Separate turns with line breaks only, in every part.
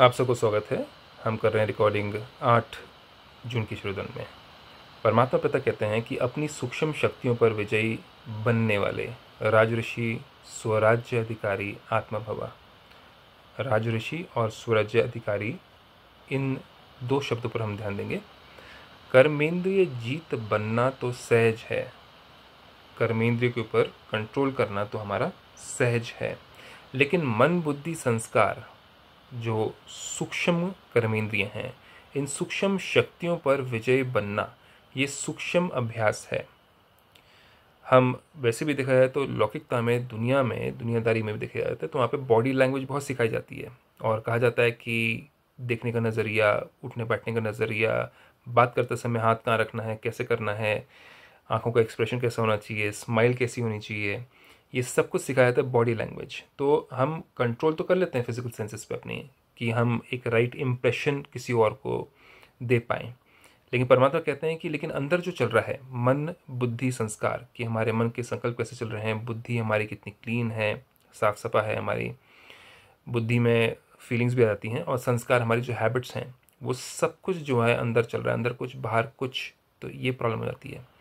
आप सबको स्वागत है। हम कर रहे हैं रिकॉर्डिंग आठ जून की शुरुदन में। परमात्मा पिता कहते हैं कि अपनी सूक्ष्म शक्तियों पर विजयी बनने वाले राजऋषि स्वराज्य अधिकारी आत्मभवा। राजऋषि और स्वराज्य अधिकारी इन दो शब्दों पर हम ध्यान देंगे। कर्मेंद्रिय जीत बनना तो सहज है। कर्मेंद्रिय के ऊपर कंट्रोल करना तो हमारा सहज है। लेकिन मन बुद्धि संस्कार जो सूक्ष्म कर्मेंद्रिय हैं, इन सूक्ष्म शक्तियों पर विजय बनना, ये सूक्ष्म अभ्यास है। हम वैसे भी देखा जाए तो लौकिकता में, दुनिया में, दुनियादारी में भी देखा जाता है तो वहाँ पे बॉडी लैंग्वेज बहुत सिखाई जाती है। और कहा जाता है कि देखने का नज़रिया, उठने बैठने का नज़रिया, बात करते समय हाथ कहाँ रखना है, कैसे करना है, आँखों का एक्सप्रेशन कैसा होना चाहिए स्माइल कैसी होनी चाहिए ये सब कुछ सिखाया जाता है बॉडी लैंग्वेज तो हम कंट्रोल तो कर लेते हैं फ़िज़िकल सेंसेस पे अपनी, कि हम एक राइट right इम्प्रेशन किसी और को दे पाएँ। लेकिन परमात्मा कहते हैं कि लेकिन अंदर जो चल रहा है, मन, बुद्धि, संस्कार, कि हमारे मन के संकल्प कैसे चल रहे हैं, बुद्धि हमारी कितनी क्लीन है साफ़ सफ़ा है, हमारी बुद्धि में फीलिंग्स भी आती हैं, और संस्कार हमारी जो हैबिट्स हैं, वो सब कुछ जो है अंदर चल रहा है, अंदर कुछ, बाहर कुछ तो ये प्रॉब्लम हो जाती है।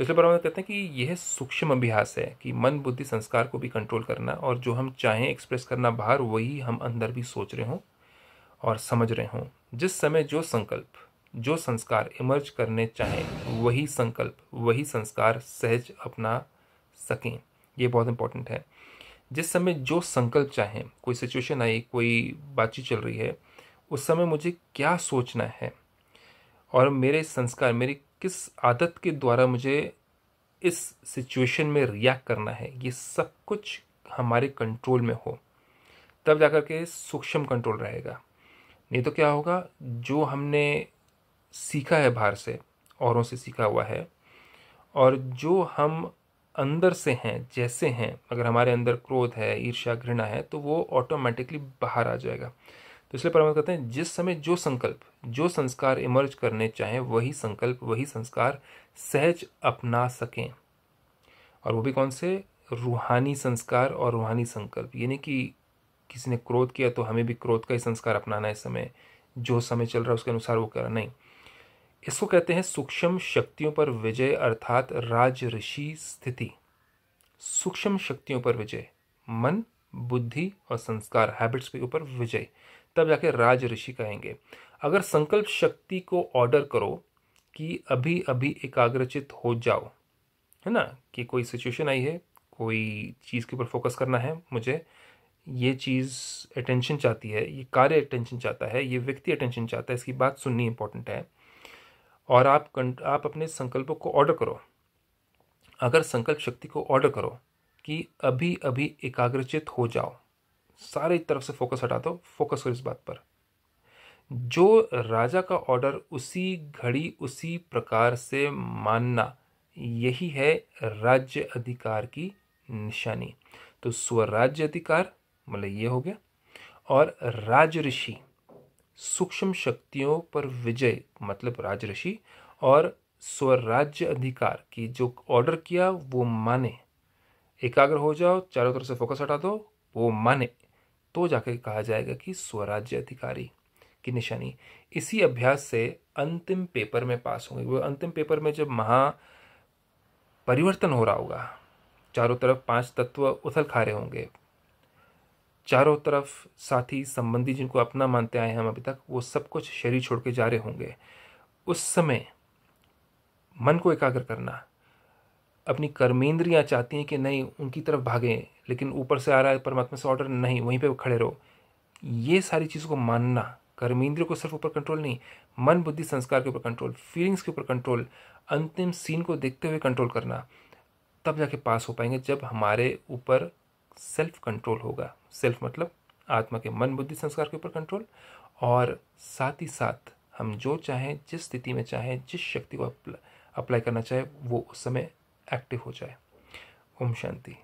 तो इसलिए परमात्मा कहते हैं कि यह सूक्ष्म अभ्यास है कि मन, बुद्धि, संस्कार को भी कंट्रोल करना और जो हम चाहें एक्सप्रेस करना बाहर, वही हम अंदर भी सोच रहे हों और समझ रहे हों। जिस समय जो संकल्प, जो संस्कार इमर्ज करने चाहें, वही संकल्प, वही संस्कार सहज अपना सकें। ये बहुत इंपॉर्टेंट है। जिस समय जो संकल्प चाहें, कोई सिचुएशन आई, कोई बातचीत चल रही है, उस समय मुझे क्या सोचना है? और मेरे संस्कार, मेरी किस आदत के द्वारा मुझे इस सिचुएशन में रिएक्ट करना है? ये सब कुछ हमारे कंट्रोल में हो। तब जाकर के सूक्ष्म कंट्रोल रहेगा। नहीं तो क्या होगा? जो हमने सीखा है बाहर से, औरों से सीखा हुआ है, और जो हम अंदर से हैं, जैसे हैं, अगर हमारे अंदर क्रोध है, ईर्ष्या, घृणा है तो वो ऑटोमेटिकली बाहर आ जाएगा। तो इसलिए परमात्मा कहते हैं, जिस समय जो संकल्प, जो संस्कार इमर्ज करने चाहें, वही संकल्प, वही संस्कार सहज अपना सकें। और वो भी कौन से? रूहानी संस्कार और रूहानी संकल्प। यानी कि किसी ने क्रोध किया तो हमें भी क्रोध का ही संस्कार अपनाना है इस समय। जो समय चल रहा है उसके अनुसार वो करना नहीं। इसको कहते हैं सूक्ष्म शक्तियों पर विजय अर्थात राज ऋषि स्थिति। सूक्ष्म शक्तियों पर विजय। मन, बुद्धि और संस्कार हैबिट्स के ऊपर विजय। तब जाके राज ऋषि कहेंगे। अगर संकल्प शक्ति को ऑर्डर करो कि अभी अभी एकाग्रचित हो जाओ, है ना, कि कोई सिचुएशन आई है, कोई चीज़ के ऊपर फोकस करना है मुझे, ये चीज़ अटेंशन चाहती है, ये कार्य अटेंशन चाहता है, ये व्यक्ति अटेंशन चाहता है, इसकी बात सुननी इंपॉर्टेंट है, और आप आप अपने संकल्पों को ऑर्डर करो। अगर संकल्प शक्ति को ऑर्डर करो कि अभी अभी एकाग्रचित हो जाओ सारे तरफ़ से फोकस हटा दो फोकस करो इस बात पर। जो राजा का ऑर्डर उसी घड़ी, उसी प्रकार से मानना, यही है राज्य अधिकार की निशानी। तो स्वराज्य अधिकार मतलब ये हो गया, और राज ऋषि सूक्ष्म शक्तियों पर विजय मतलब राज ऋषि और स्वराज्य अधिकार की जो ऑर्डर किया, वो माने। एकाग्र हो जाओ, चारों तरफ़ से फोकस हटा दो, वो माने। तो जाकर कहा जाएगा कि स्वराज्य अधिकारी की निशानी। इसी अभ्यास से अंतिम पेपर में पास होंगे। वो अंतिम पेपर में जब महा परिवर्तन हो रहा होगा, चारों तरफ़ पाँच तत्व उथल खा रहे होंगे। चारों तरफ़ साथी, संबंधी जिनको अपना मानते आए हैं हम अभी तक, वो सब कुछ शरीर छोड़ के जा रहे होंगे। उस समय मन को एकाग्र करना अपनी कर्मेंद्रियाँ चाहती हैं कि नहीं, उनकी तरफ़ भागें, लेकिन ऊपर से आ रहा है परमात्मा से ऑर्डर नहीं, वहीं पे वो खड़े रहो। ये सारी चीज़ों को मानना, कर्मेंद्रियों को सिर्फ़ ऊपर कंट्रोल नहीं, मन, बुद्धि, संस्कार के ऊपर कंट्रोल फीलिंग्स के ऊपर कंट्रोल अंतिम सीन को देखते हुए कंट्रोल करना, तब जाके पास हो पाएँगे जब हमारे ऊपर सेल्फ कंट्रोल होगा। सेल्फ मतलब आत्मा के मन, बुद्धि, संस्कार के ऊपर कंट्रोल और साथ ही साथ हम जो चाहें, जिस स्थिति में चाहें, जिस शक्ति को अप्लाई करना चाहें, वो उस समय एक्टिव हो जाए। ओम शांति।